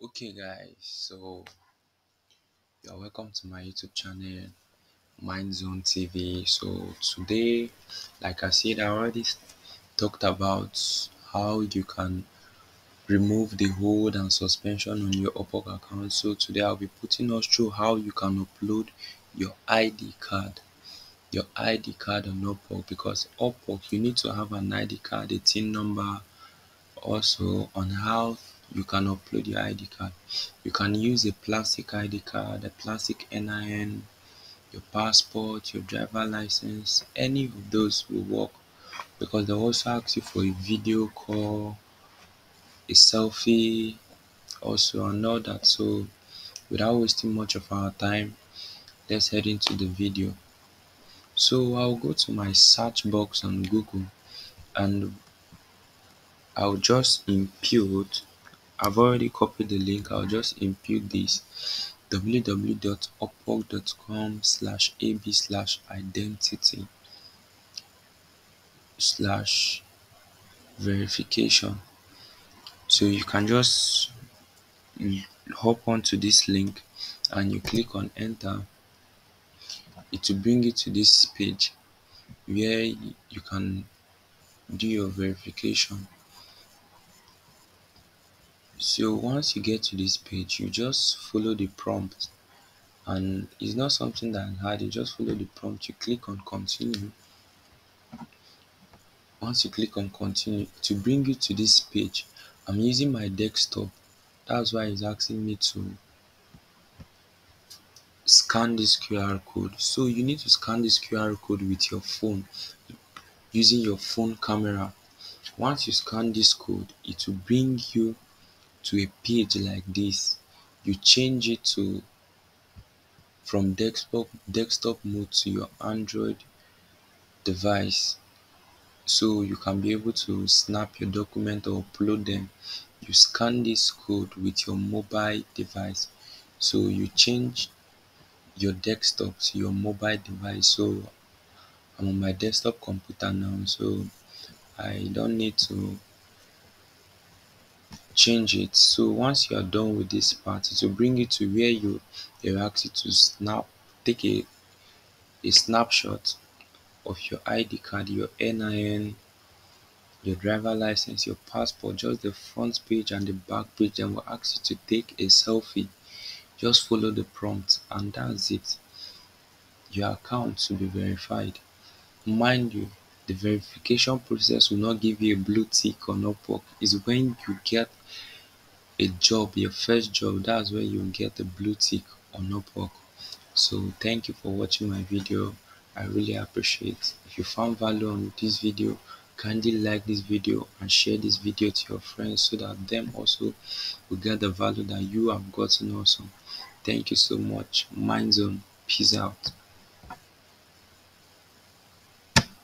okay guys so you're welcome to my youtube channel mind zone tv so today like i said i already talked about how you can remove the hold and suspension on your upwork account. So today i'll be putting us through how you can upload your id card your id card on upwork because upwork you need to have an id card a tin number also on how you can upload your id card. You can use a plastic id card a plastic nin your passport your driver license any of those will work. Because they also ask you for a video call a selfie also and all that. So without wasting much of our time let's head into the video. So i'll go to my search box on google and i'll just impute I've already copied the link. I'll just impute this www.upwork.com slash ab slash identity slash verification. So you can just hop onto this link and you click on enter. It will bring you to this page where you can do your verification so once you get to this page you just follow the prompt. And it's not something that hard you just follow the prompt. You click on continue. Once you click on continue to bring you to this page i'm using my desktop. That's why it's asking me to scan this qr code. So you need to scan this qr code with your phone using your phone camera. Once you scan this code it will bring you to a page like this you change it to from desktop desktop mode to your android device. So you can be able to snap your document or upload them. You scan this code with your mobile device. So you change your desktop to your mobile device. So i'm on my desktop computer now so i don't need to change it. So once you are done with this part it will bring you to where you they will ask you to snap take a a snapshot of your id card your nin your driver license your passport just the front page and the back page then will ask you to take a selfie. Just follow the prompt and that's it. Your account will be verified. Mind you the verification process will not give you a blue tick on upwork is when you get a job your first job that's where you get the blue tick on upwork so thank you for watching my video. I really appreciate if you found value on this video kindly like this video and share this video to your friends so that them also will get the value that you have gotten also. Thank you so much. Mind zone. Peace out